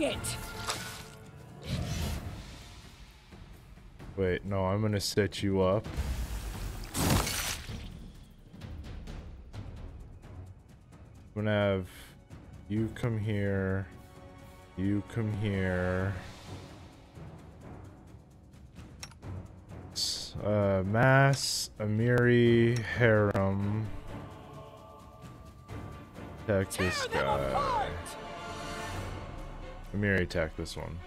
Bring it! Wait, no, I'm gonna set you up. I'm gonna have you come here, you come here. Uh, Mass, Amiri, Harrim. Attack this guy. Apart! Amiri, attack this one.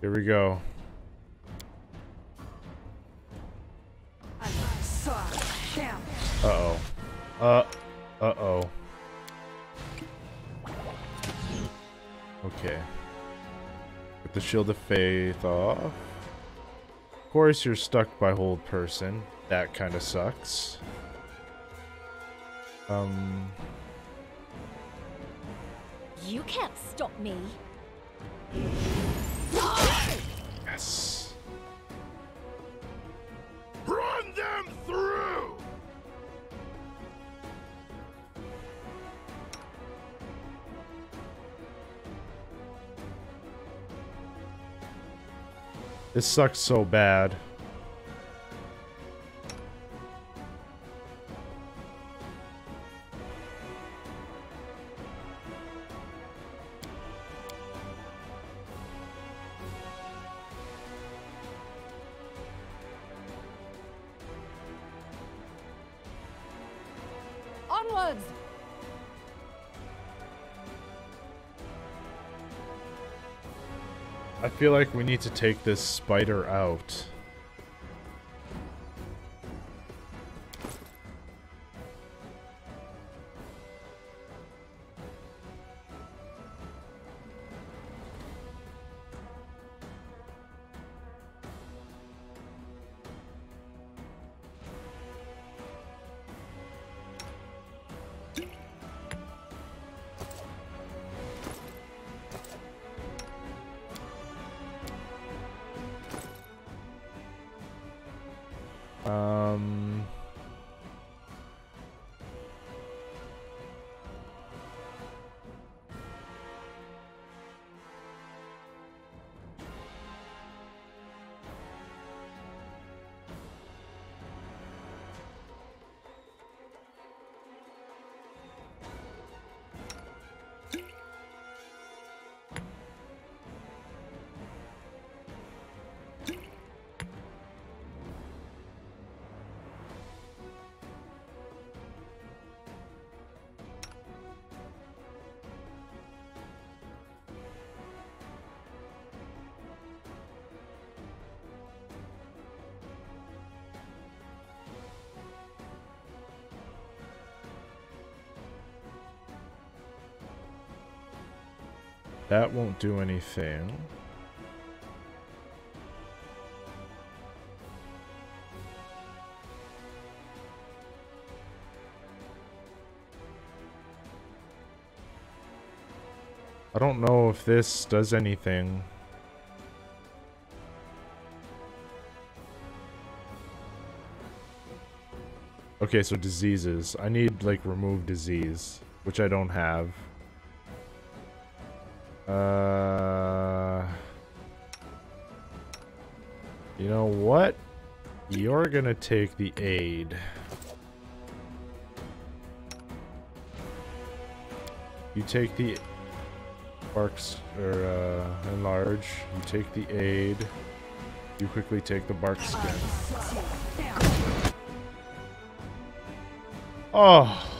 Here we go. Uh-oh. Uh, uh-oh. Okay. Get the Shield of Faith off. Of course, you're stuck by Hold Person. That kind of sucks. Um... You can't stop me. Yes. Run them through! This sucks so bad. I feel like we need to take this spider out. That won't do anything. I don't know if this does anything. Okay, so diseases. I need, like, remove disease, which I don't have. Uh... You know what? You're gonna take the aid. You take the barks or uh, enlarge. You take the aid. You quickly take the bark skin. Oh.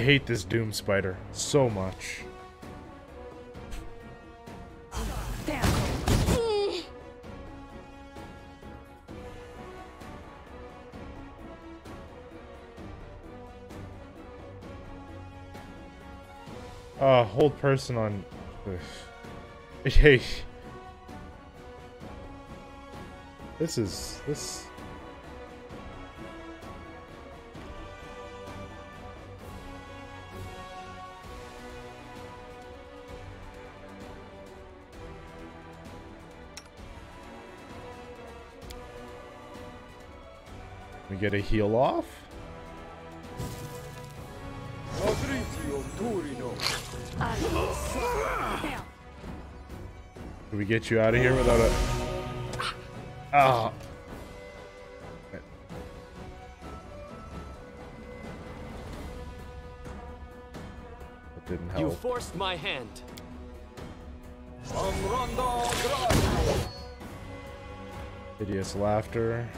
I hate this Doom Spider so much. Uh, hold person on. Hey. This is this. Get a heal off. Can we get you out of here without a... Ah. That didn't help. You forced my hand. Hideous laughter.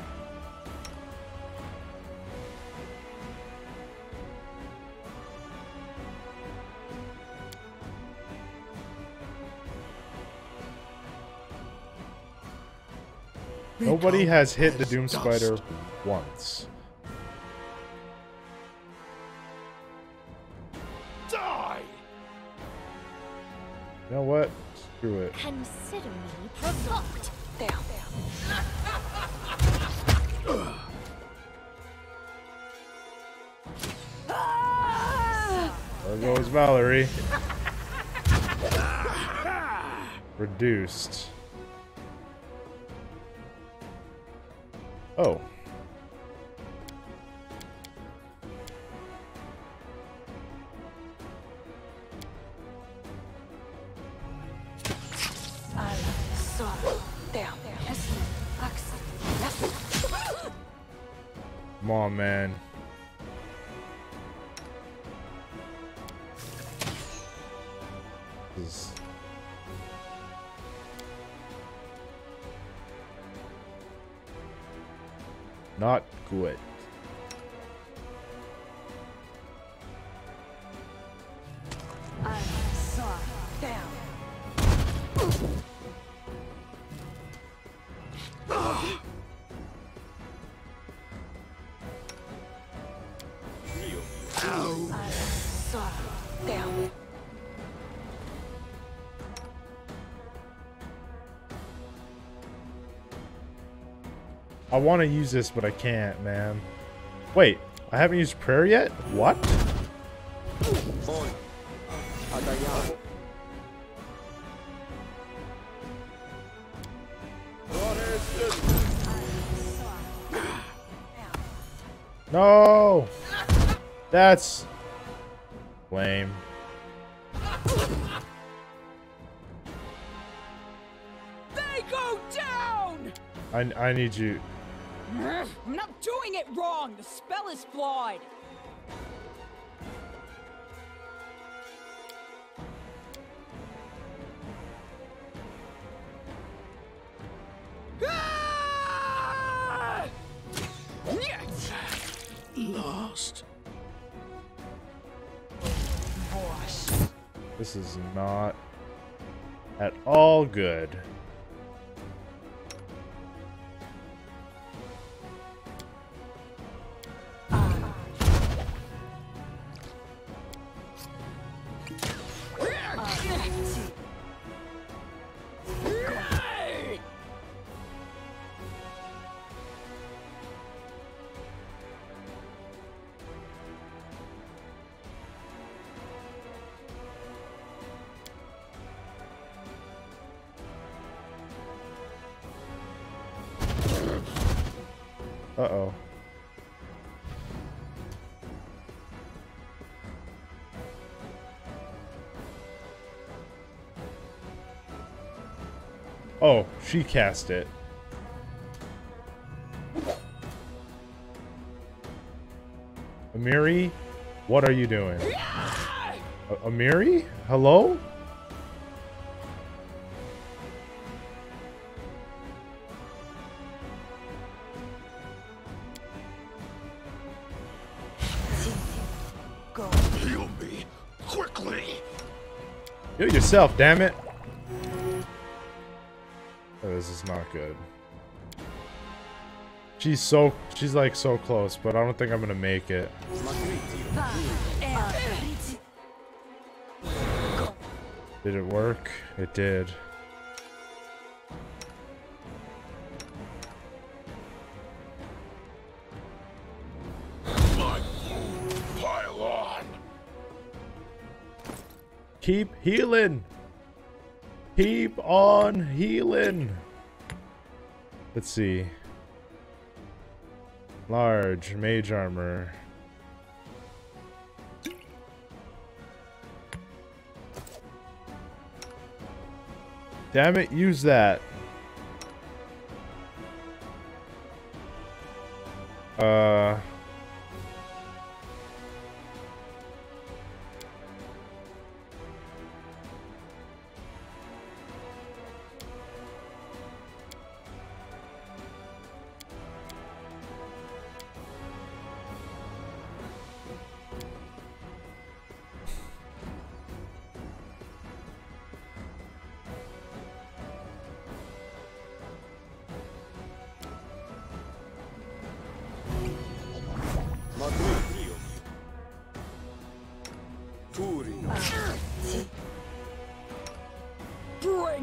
Nobody has hit the Doom Spider once. Die! You know what? Screw it. Consider me provoked. There goes Valerie. Reduced. Oh. I want to use this, but I can't, man. Wait, I haven't used prayer yet? What? No! That's lame. They go down! I, I need you. Spell Oh, she cast it. Amiri, what are you doing? A- Amiri? Hello? Heal me. Quickly. Heal yourself, damn it. Is not good. She's so, she's like so close, but I don't think I'm gonna make it. Did it work? It did. Keep healing. Keep on healing. Let's see. Large mage armor. Damn it, use that.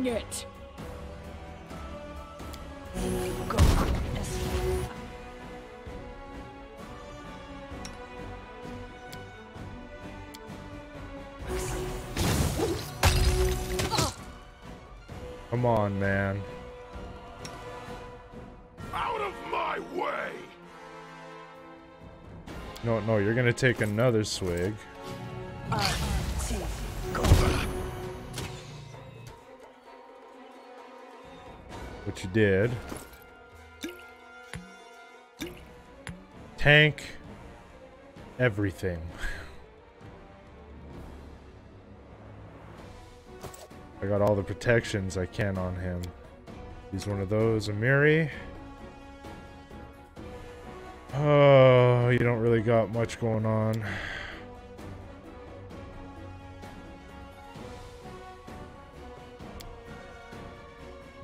It! come on, man. Out of my way. No, no, you're gonna take another swig. Did. Tank. Everything. I got all the protections I can on him. He's one of those. Amiri. Oh, you don't really got much going on.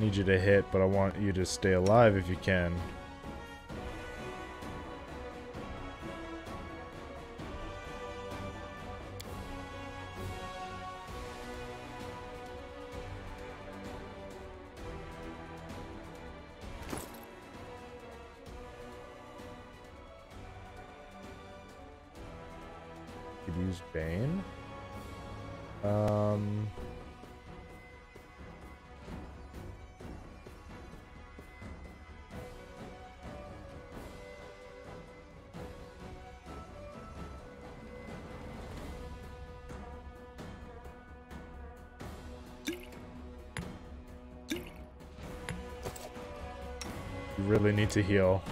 Need you to hit, but I want you to stay alive if you can. Really need to heal.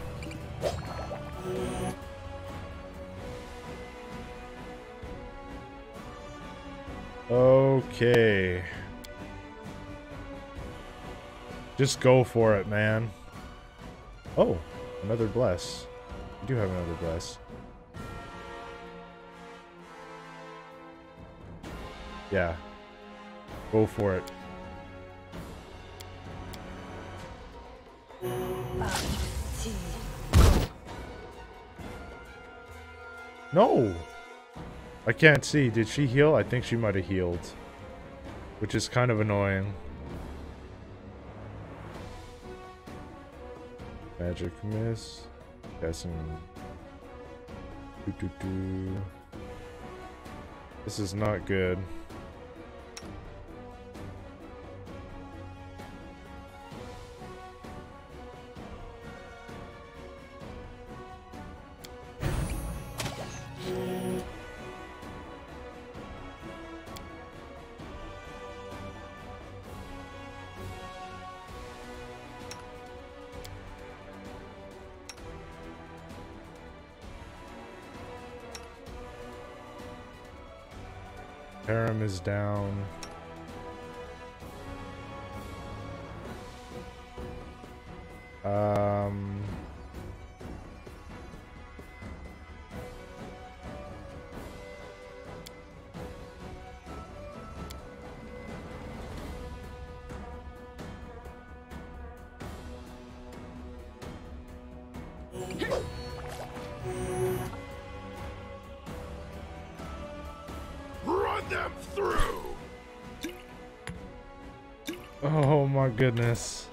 Okay. Just go for it, man. Oh, another bless. You do have another bless. Yeah. Go for it. No! I can't see. Did she heal? I think she might have healed. Which is kind of annoying. Magic miss. Guessing. Doo -doo -doo. This is not good. them through! Oh my goodness.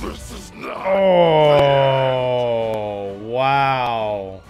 This is not Oh, wow.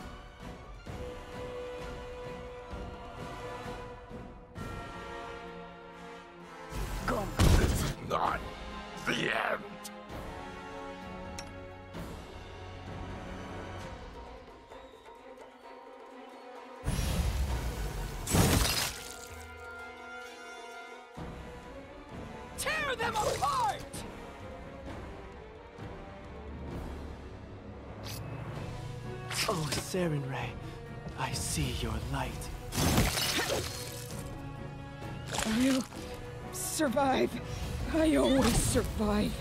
I always survive.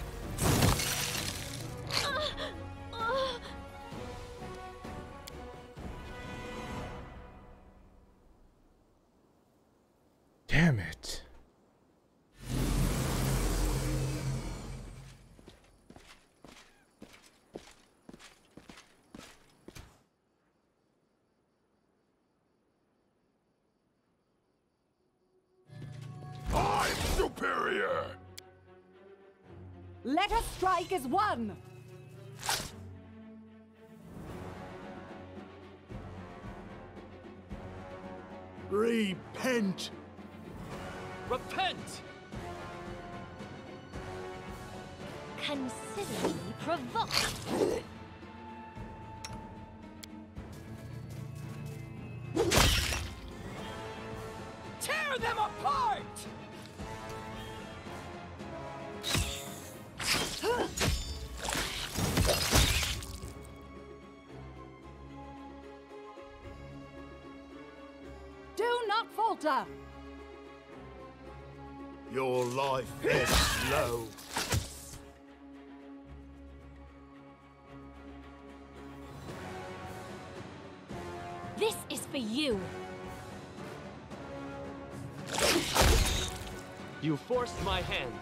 Us strike as one! Repent. Repent! Consider me provoked. Tear them apart! Do not falter! Your life is slow. This is for you. You forced my hand.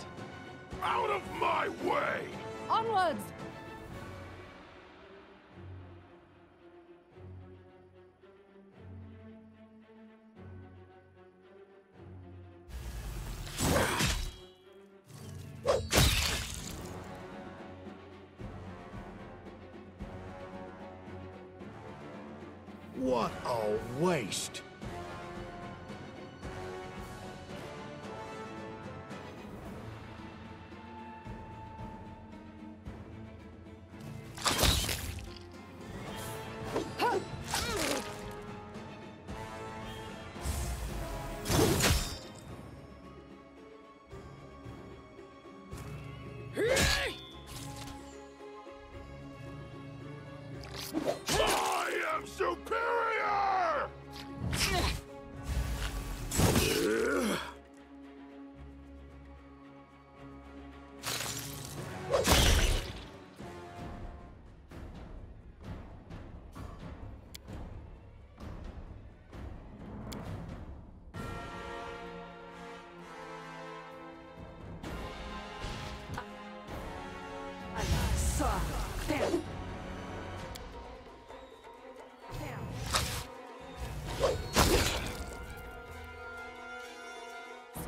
Out of my way. Onwards!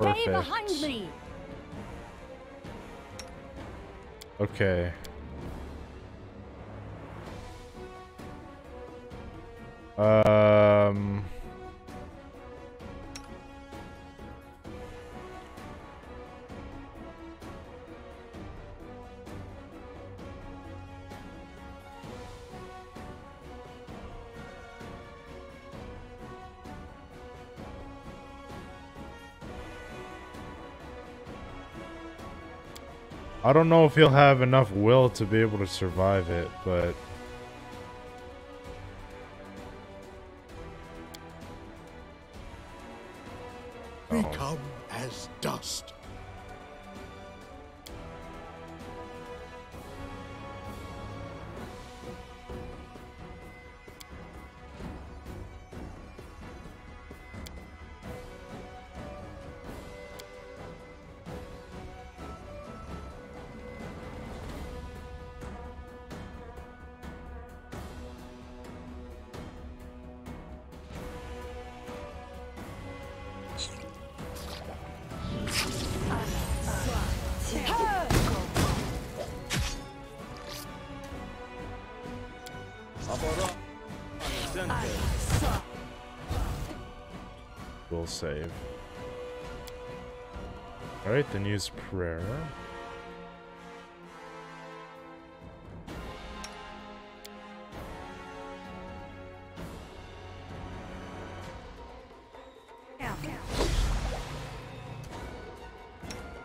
Stay behind me! Okay. Um. I don't know if he'll have enough will to be able to survive it, but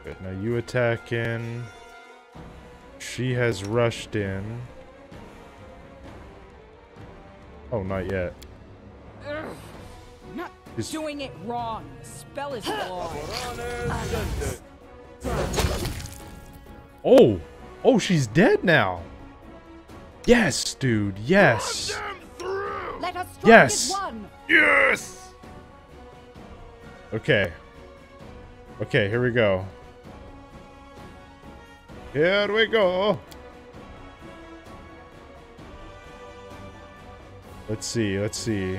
Good, now you attack in. She has rushed in. Oh, not yet. I'm not Is- doing it wrong. The spell is flawed. Oh! Oh, she's dead now! Yes, dude, yes! Let us Yes. one. Yes! Okay. Okay, here we go. Here we go. Let's see, let's see.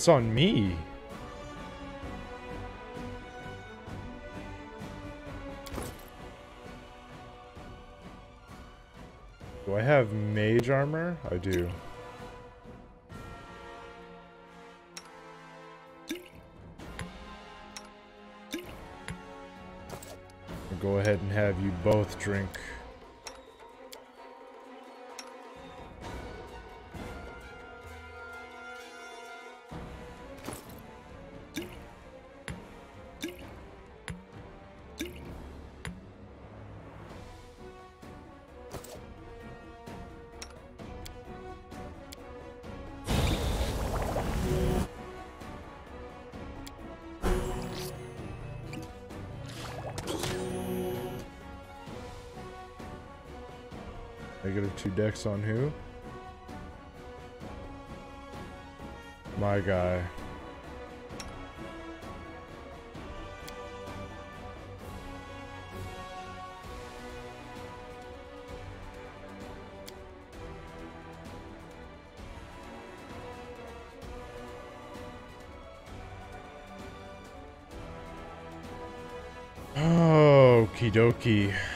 It's on me. Do I have mage armor? I do. I'll go ahead and have you both drink. Two decks on who? My guy. Oh, okie dokie.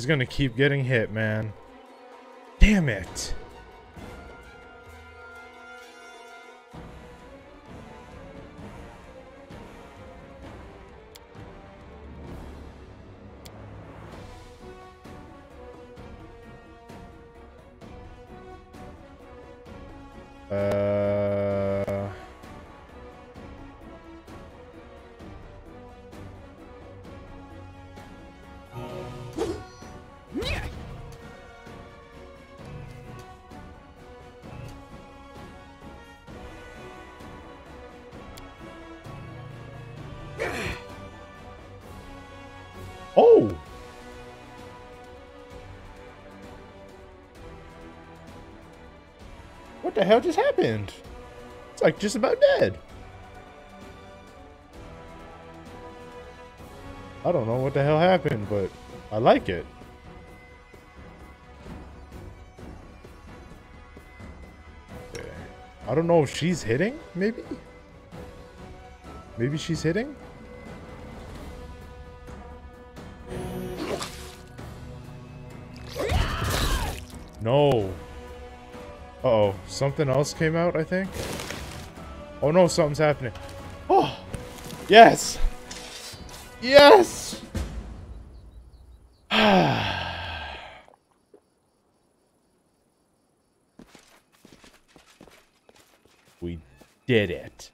He's gonna keep getting hit, man. Damn it. Uh... What the hell just happened? It's like just about dead. I don't know what the hell happened, but I like it. I don't know if she's hitting, maybe? Maybe she's hitting? No. Uh-oh. Something else came out, I think? Oh no, something's happening. Oh! Yes! Yes! we did it.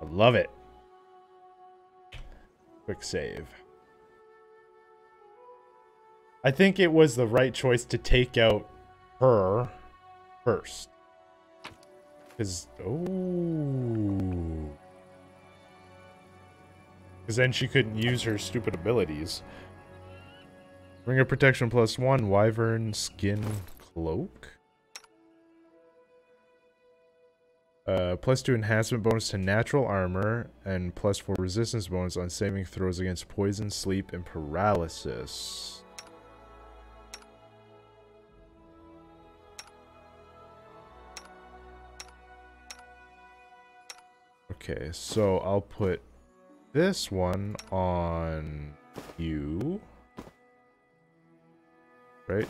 I love it. Quick save. I think it was the right choice to take out her first. Because, oh. Because then she couldn't use her stupid abilities. Ring of Protection plus one, Wyvern Skin Cloak. Uh, plus two enhancement bonus to natural armor, and plus four resistance bonus on saving throws against poison, sleep, and paralysis. Okay, so I'll put this one on you. Right?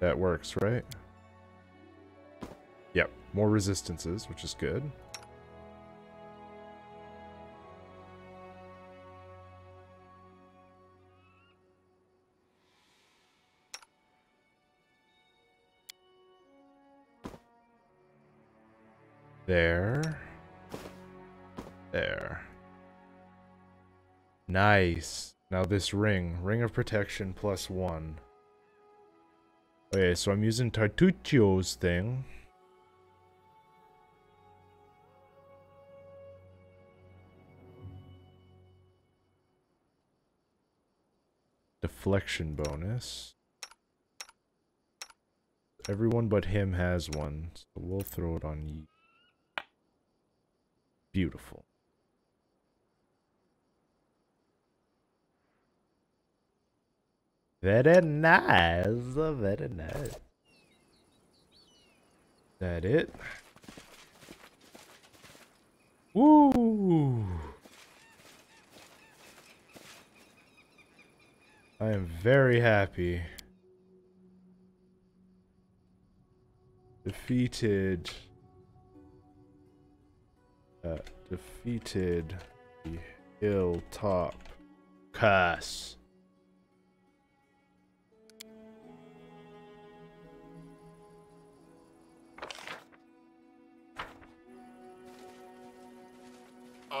That works, right? Yep, more resistances, which is good. There. There. Nice. Now this ring. Ring of protection plus one. Okay, so I'm using Tartuccio's thing. Deflection bonus. Everyone but him has one, so we'll throw it on you. Beautiful. Very nice. Very nice. That it? Woo! I am very happy. Defeated. Uh, defeated the hilltop curse.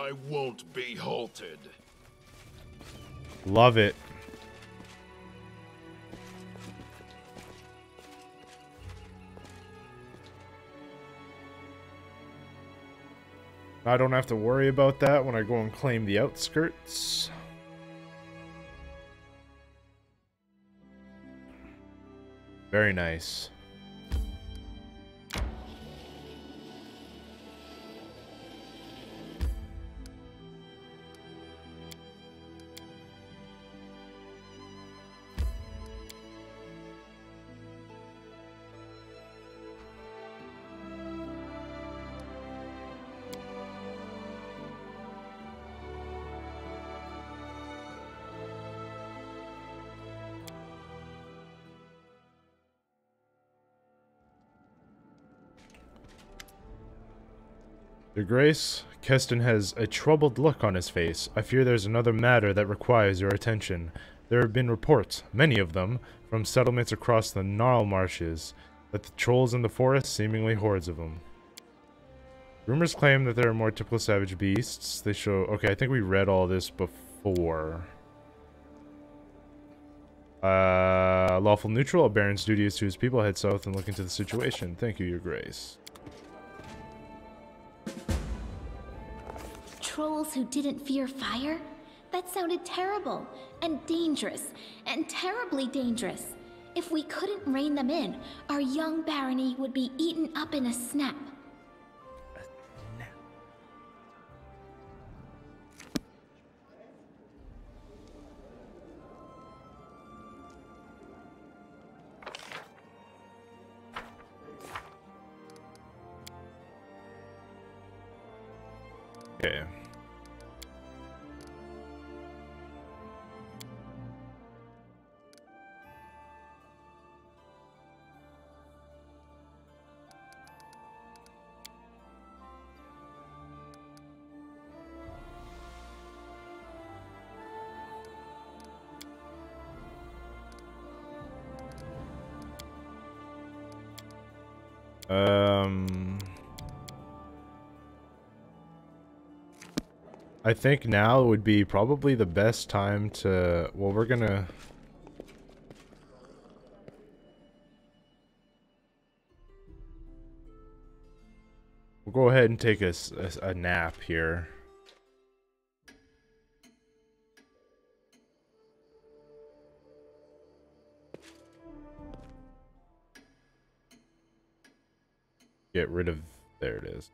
I won't be halted. Love it. I don't have to worry about that when I go and claim the outskirts. Very nice. Your Grace, Kesten has a troubled look on his face. I fear there's another matter that requires your attention. There have been reports, many of them, from settlements across the Narlmarches, that the trolls in the forest, seemingly hordes of them. Rumors claim that there are more typical savage beasts. They show... Okay, I think we read all this before. Uh, lawful neutral, a baron's duty is to his people. Head south and look into the situation. Thank you, your grace. Who didn't fear fire? That sounded terrible, and dangerous, and terribly dangerous. If we couldn't rein them in, our young barony would be eaten up in a snap. I think now would be probably the best time to. Well, we're gonna. We'll go ahead and take a nap here. Get rid of. There it is.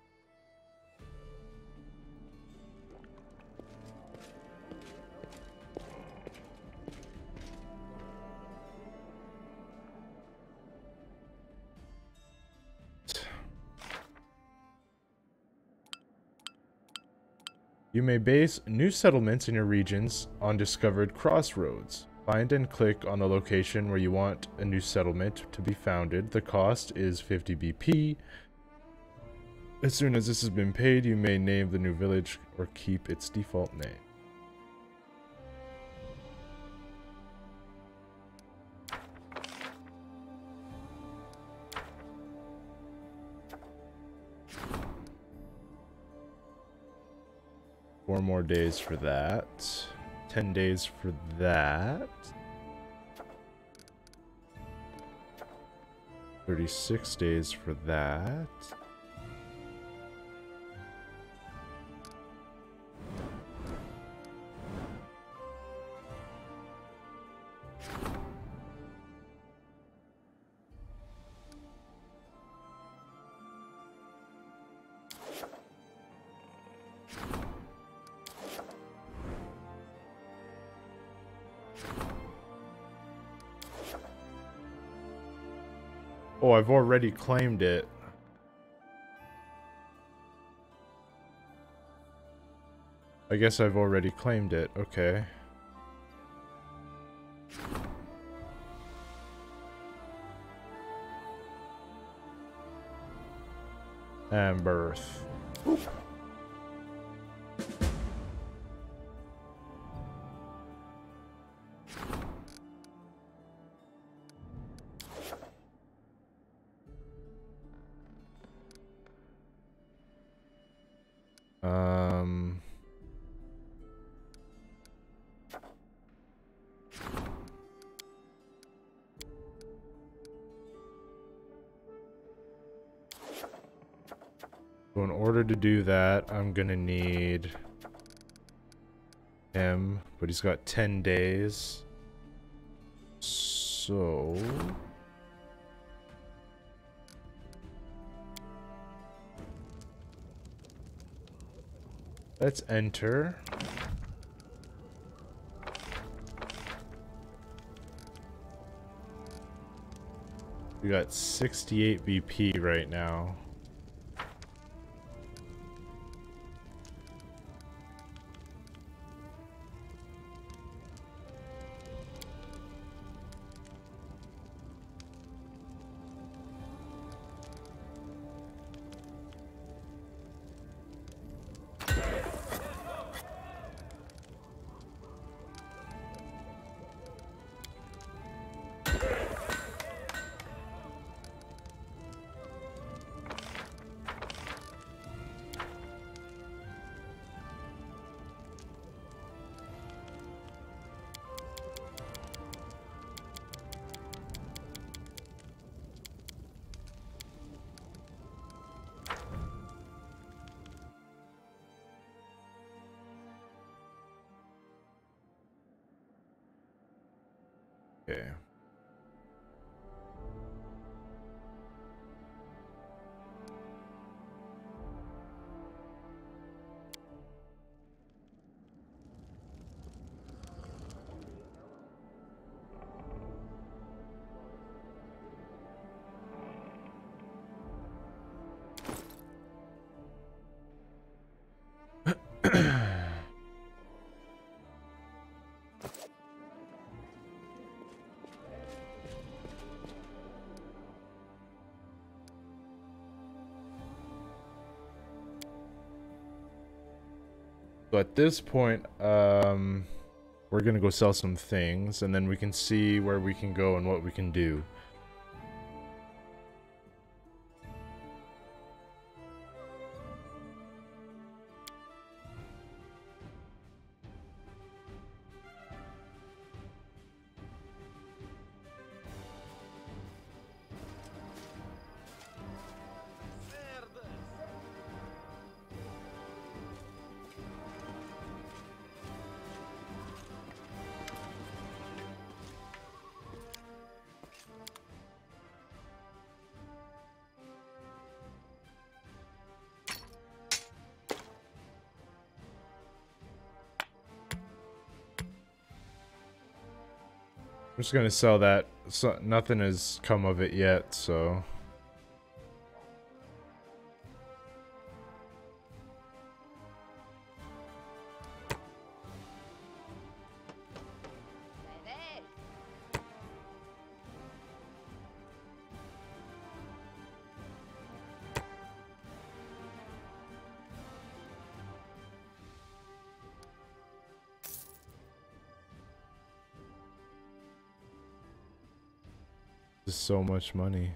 You may base new settlements in your regions on discovered crossroads. Find and click on the location where you want a new settlement to be founded. The cost is 50 BP. As soon as this has been paid, you may name the new village or keep its default name. Four more days for that. Ten days for that. 36 days for that. I've already claimed it. I guess I've already claimed it. Okay. And birth. That, I'm gonna need him, but he's got 10 days. So... Let's enter. We got 68 BP right now. At this point, um, we're gonna go sell some things, and then we can see where we can go and what we can do. Just gonna sell that. So nothing has come of it yet, so. Much money.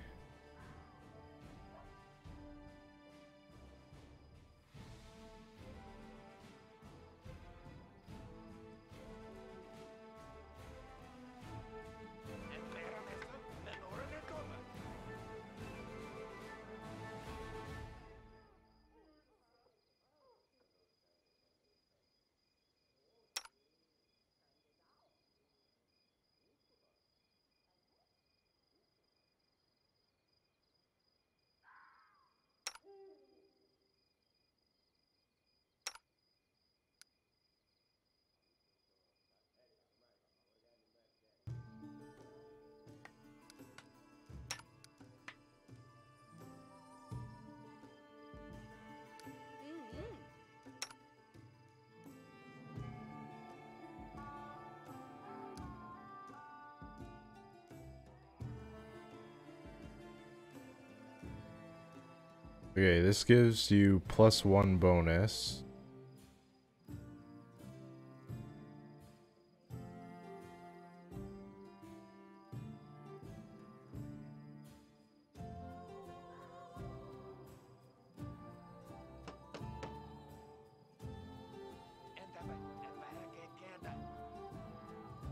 Okay, this gives you plus one bonus.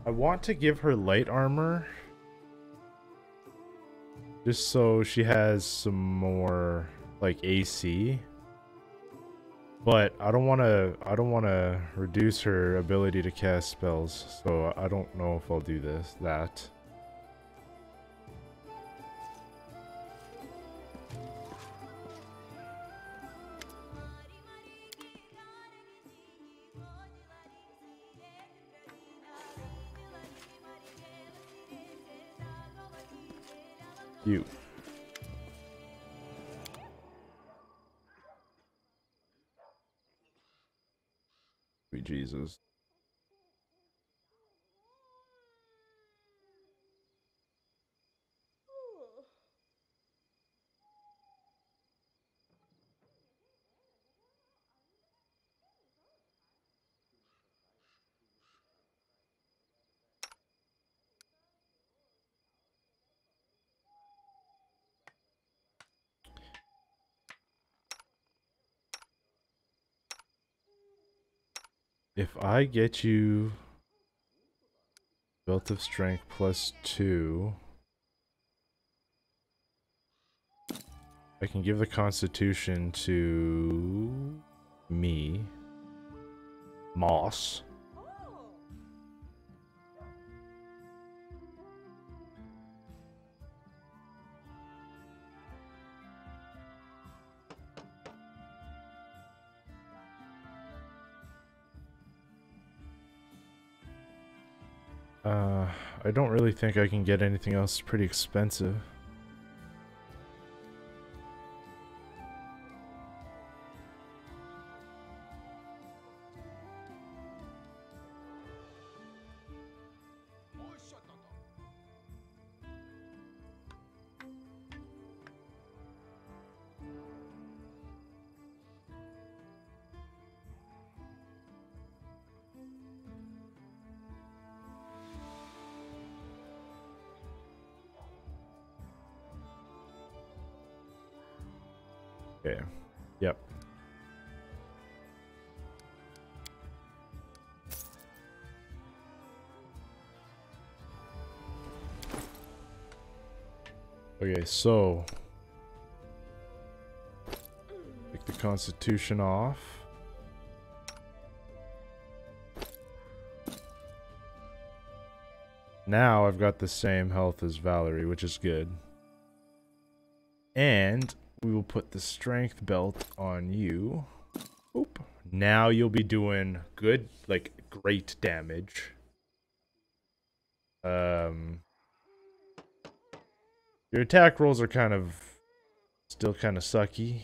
I want to give her light armor. Just so she has some more like AC. But I don't want to I don't want to reduce her ability to cast spells. So I don't know if I'll do this that. Sweet If I get you Belt of Strength plus two, I can give the Constitution to me, Moss. Uh, I don't really think I can get anything else pretty expensive. So take the constitution off. Now I've got the same health as Valerie, which is good. And we will put the strength belt on you. Oop. Now you'll be doing good, like great damage. Um, your attack rolls are kind of still kind of sucky.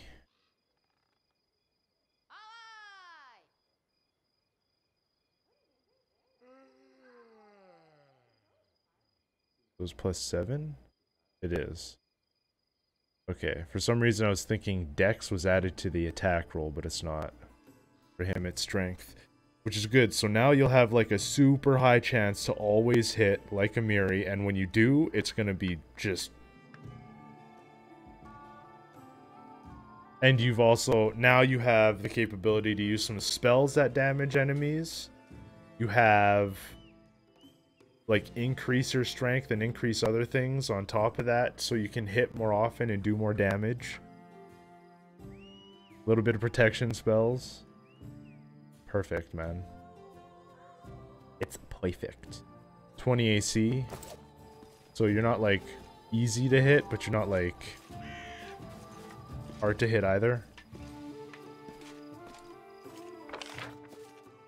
Was plus seven? It is. Okay, for some reason I was thinking Dex was added to the attack roll, but it's not. For him, it's strength, which is good. So now you'll have like a super high chance to always hit like Amiri, and when you do, it's gonna be just. And you've also now you have the capability to use some spells that damage enemies. You have like increase your strength and increase other things on top of that so you can hit more often and do more damage. A little bit of protection spells. Perfect, man. It's perfect. 20 AC. So you're not like easy to hit, but you're not like hard to hit either.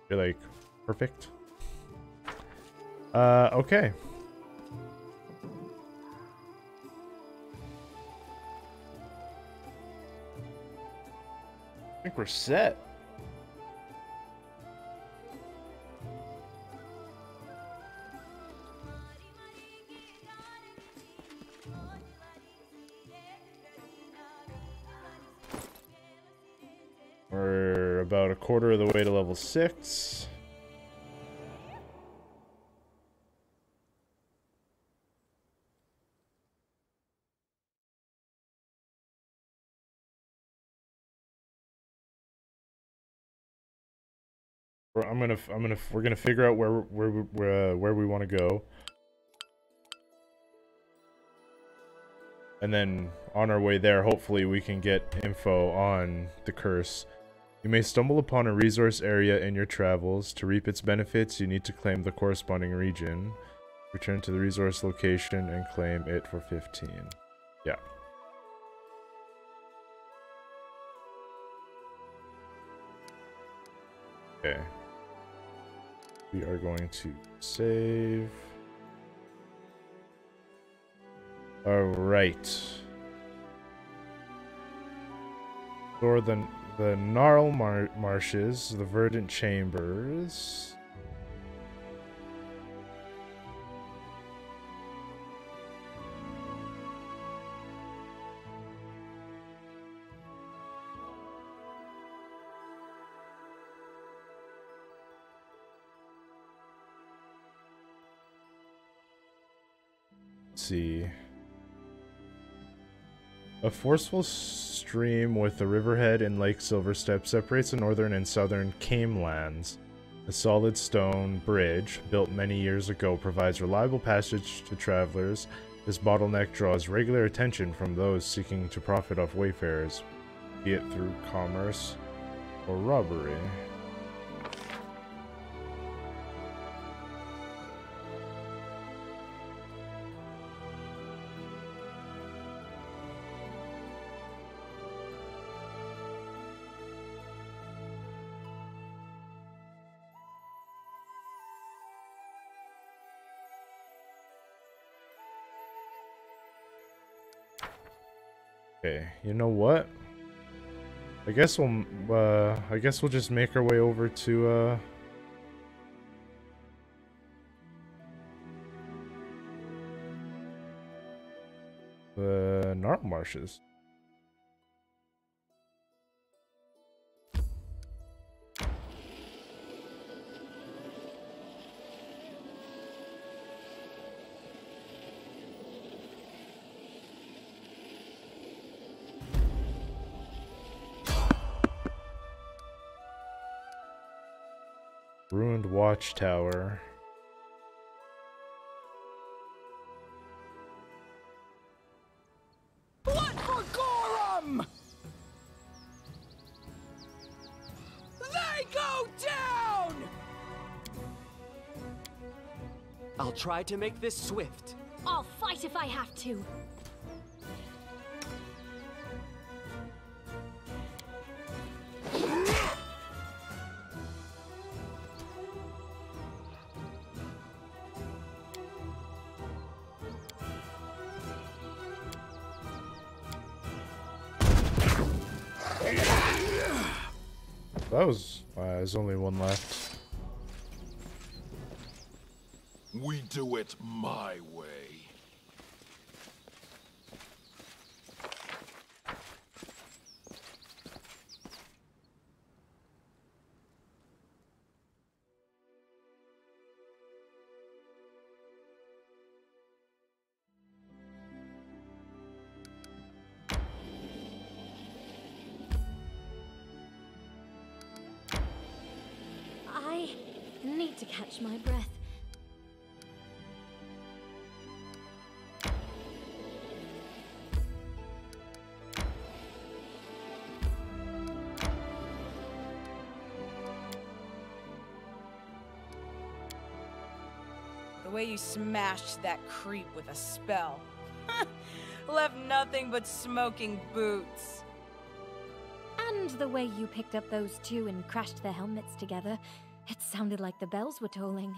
You're like perfect. Uh, okay. I think we're set. We're about a quarter of the way to level six. We're- I'm gonna, I'm gonna, we're gonna figure out where, where, where, uh, where we want to go, and then on our way there, hopefully, we can get info on the curse. You may stumble upon a resource area in your travels. To reap its benefits, you need to claim the corresponding region. Return to the resource location and claim it for 15. Yeah. Okay. We are going to save. Alright. Or the the Narl mar Marshes, the Verdant Chambers. Let's see. A forceful stream with the riverhead in Lake Silverstep separates the northern and southern Kamelands. A solid stone bridge, built many years ago, provides reliable passage to travelers. This bottleneck draws regular attention from those seeking to profit off wayfarers, be it through commerce or robbery. Okay, you know what? I guess we'll, uh, I guess we'll just make our way over to, uh... The Narlmarches. Watchtower. Blood for Gorum! They go down! I'll try to make this swift. I'll fight if I have to. There's only one left. We do it my way. Need to catch my breath. The way you smashed that creep with a spell. Left nothing but smoking boots. And the way you picked up those two and crashed their helmets together, it sounded like the bells were tolling.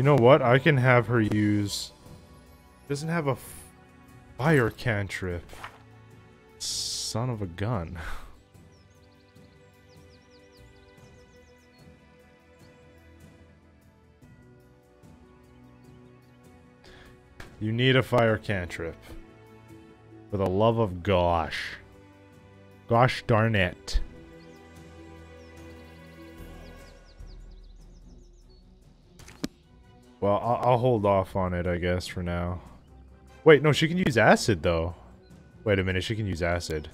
You know what? I can have her use. Doesn't have a fire cantrip. Son of a gun. You need a fire cantrip. For the love of gosh. Gosh darn it. Well, I'll, I'll hold off on it, I guess, for now. Wait, no, she can use acid, though. Wait a minute, she can use acid.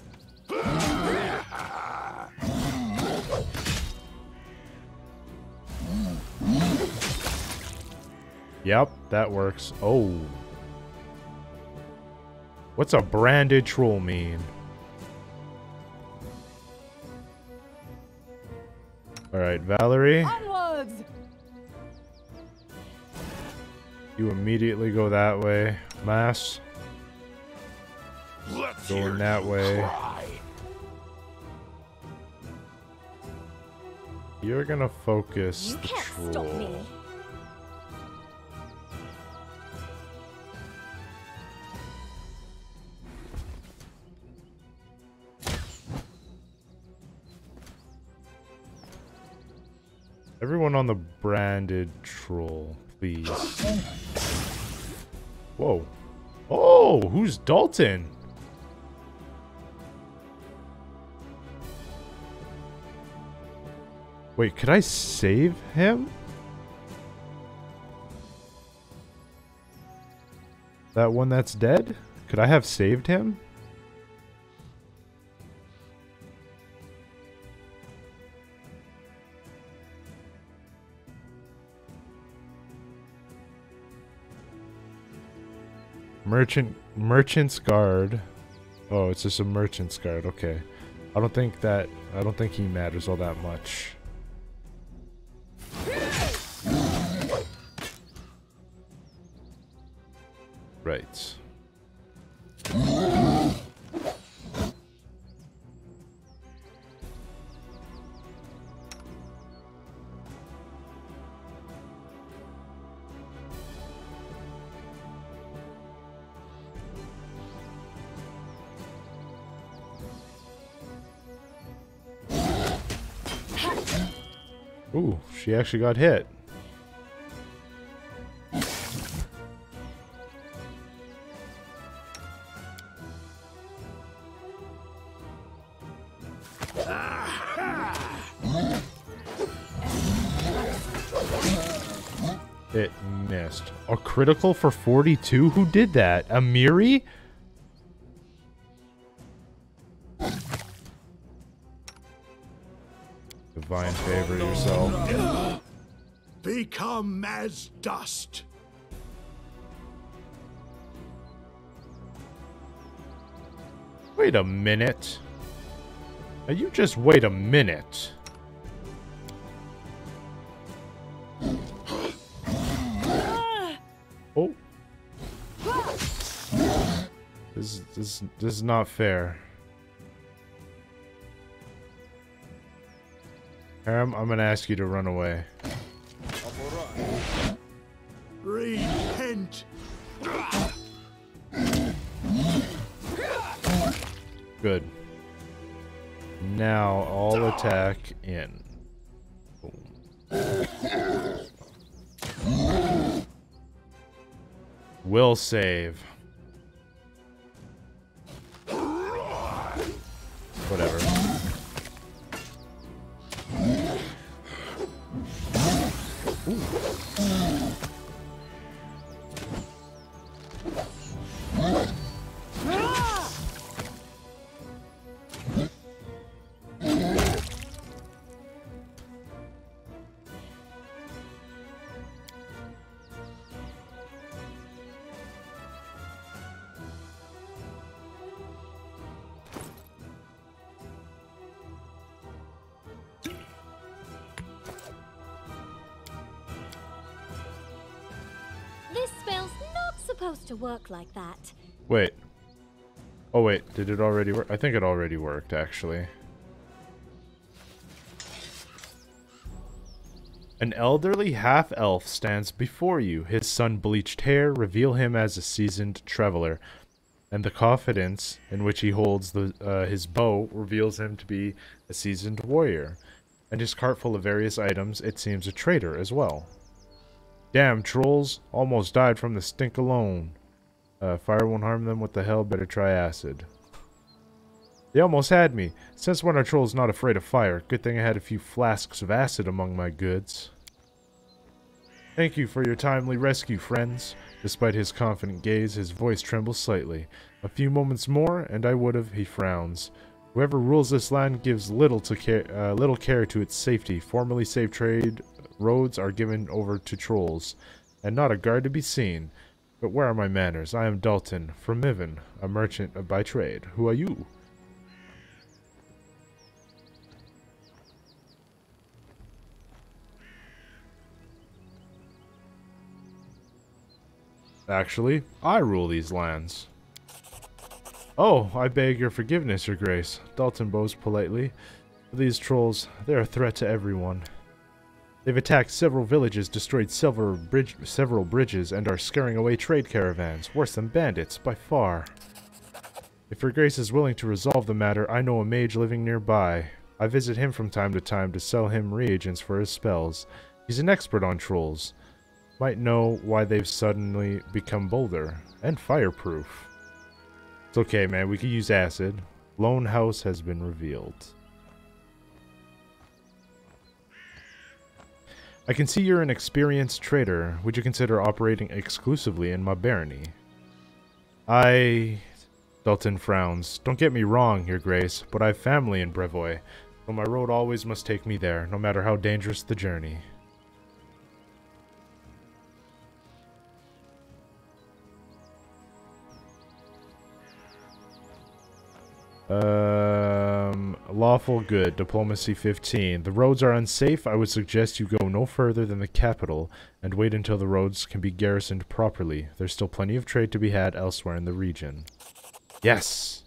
Yep, that works. Oh. What's a branded troll mean? Alright, Valerie. Onwards! You immediately go that way. Mass. Let's Going that way. cry. You're gonna focus You the can't troll. stop me. Everyone on the branded troll, please. Whoa. Oh, who's Dalton? Wait, could I save him? That one that's dead? Could I have saved him? Merchant Merchant's Guard. Oh, it's just a Merchant's Guard. Okay. I don't think that I don't think he matters all that much. Right. She actually got hit. It missed. A critical for 42? Who did that? Amiri? Become as dust. Wait a minute. Now you just wait a minute. Oh. This, this, this is not fair. Harrim, I'm gonna ask you to run away. Good. Now all attack in. Will save. Whatever. It already work? I think it already worked, actually. An elderly half-elf stands before you. His sun-bleached hair reveal him as a seasoned traveler, and the confidence in which he holds the, uh, his bow reveals him to be a seasoned warrior. And his cart full of various items, it seems a trader as well. Damn trolls, almost died from the stink alone. Uh, fire won't harm them, what the hell, better try acid. They almost had me. Since when are trolls not afraid of fire? Good thing I had a few flasks of acid among my goods. Thank you for your timely rescue, friends. Despite his confident gaze, his voice trembles slightly. A few moments more, and I would have, he frowns. Whoever rules this land gives little to care, uh, little care to its safety. Formerly safe trade roads are given over to trolls, and not a guard to be seen. But where are my manners? I am Dalton, from Mivon, a merchant by trade. Who are you? Actually, I rule these lands. Oh, I beg your forgiveness, your grace, Dalton bows politely. These trolls, they're a threat to everyone. They've attacked several villages, destroyed several, bridge, several bridges, and are scaring away trade caravans. Worse than bandits, by far. If your grace is willing to resolve the matter, I know a mage living nearby. I visit him from time to time to sell him reagents for his spells. He's an expert on trolls. Might know why they've suddenly become bolder. And fireproof. It's okay, man. We could use acid. Lone House has been revealed. I can see you're an experienced trader. Would you consider operating exclusively in my barony? I... Dalton frowns. Don't get me wrong, Your Grace, but I have family in Brevoy, so my road always must take me there, no matter how dangerous the journey. Um, lawful good, diplomacy 15. The roads are unsafe. I would suggest you go no further than the capital and wait until the roads can be garrisoned properly. There's still plenty of trade to be had elsewhere in the region. Yes!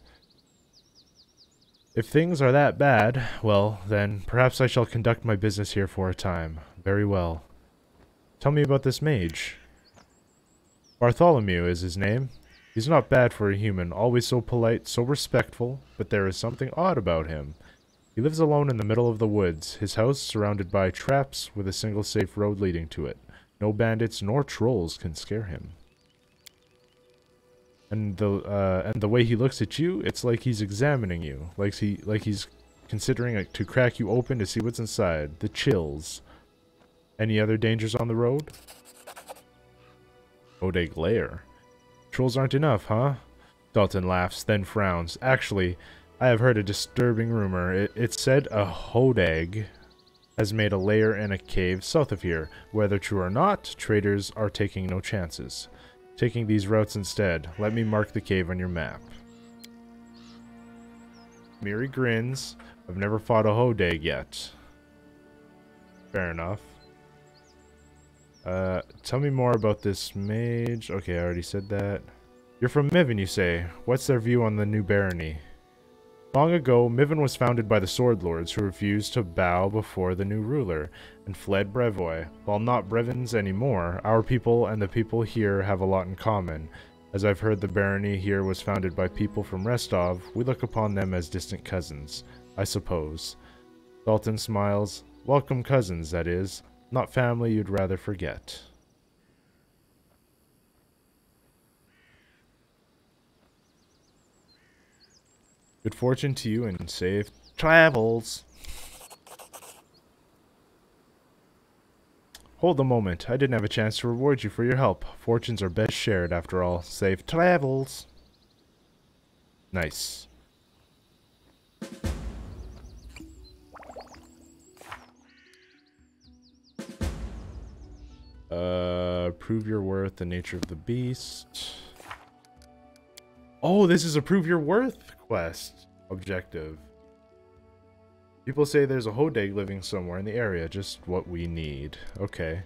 If things are that bad, well, then perhaps I shall conduct my business here for a time. Very well. Tell me about this mage. Bartholomew is his name. He's not bad for a human, always so polite, so respectful, but there is something odd about him. He lives alone in the middle of the woods, his house surrounded by traps with a single safe road leading to it. No bandits nor trolls can scare him. And the uh, and the way he looks at you, it's like he's examining you, like he like he's considering to crack you open to see what's inside. The chills. Any other dangers on the road? Hodag Lair. Trolls aren't enough, huh? Dalton laughs, then frowns. Actually, I have heard a disturbing rumor. It, it's said a Hodag has made a lair in a cave south of here. Whether true or not, traders are taking no chances. Taking these routes instead. Let me mark the cave on your map. Amiri grins. I've never fought a Hodag yet. Fair enough. Uh, tell me more about this mage. Okay, I already said that. You're from Mivon, you say. What's their view on the new barony? Long ago, Mivon was founded by the Sword Lords who refused to bow before the new ruler and fled Brevoy. While not Brevins anymore, our people and the people here have a lot in common. As I've heard the barony here was founded by people from Restov, we look upon them as distant cousins, I suppose. Dalton smiles. Welcome cousins, that is. Not family you'd rather forget. Good fortune to you and safe travels. Hold a moment. I didn't have a chance to reward you for your help. Fortunes are best shared, after all. Safe travels. Nice. Uh, prove your worth, the nature of the beast. Oh, this is a prove your worth quest objective. People say there's a Hodag living somewhere in the area, just what we need. Okay.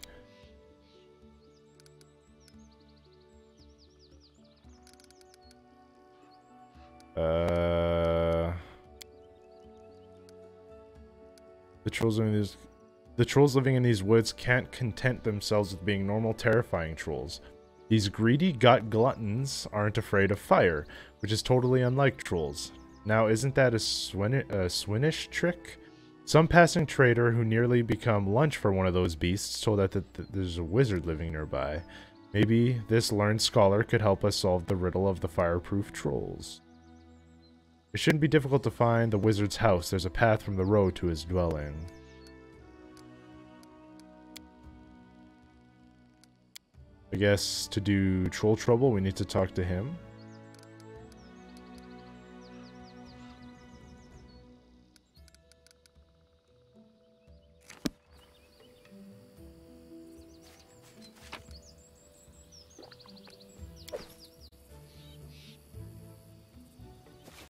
Uh... The trolls these the trolls living in these woods can't content themselves with being normal, terrifying trolls. These greedy gut gluttons aren't afraid of fire, which is totally unlike trolls. Now, isn't that a, Swin a Swinish trick? Some passing trader who nearly become lunch for one of those beasts told that th there's a wizard living nearby. Maybe this learned scholar could help us solve the riddle of the fireproof trolls. It shouldn't be difficult to find the wizard's house. There's a path from the road to his dwelling. I guess to do Troll Trouble, we need to talk to him.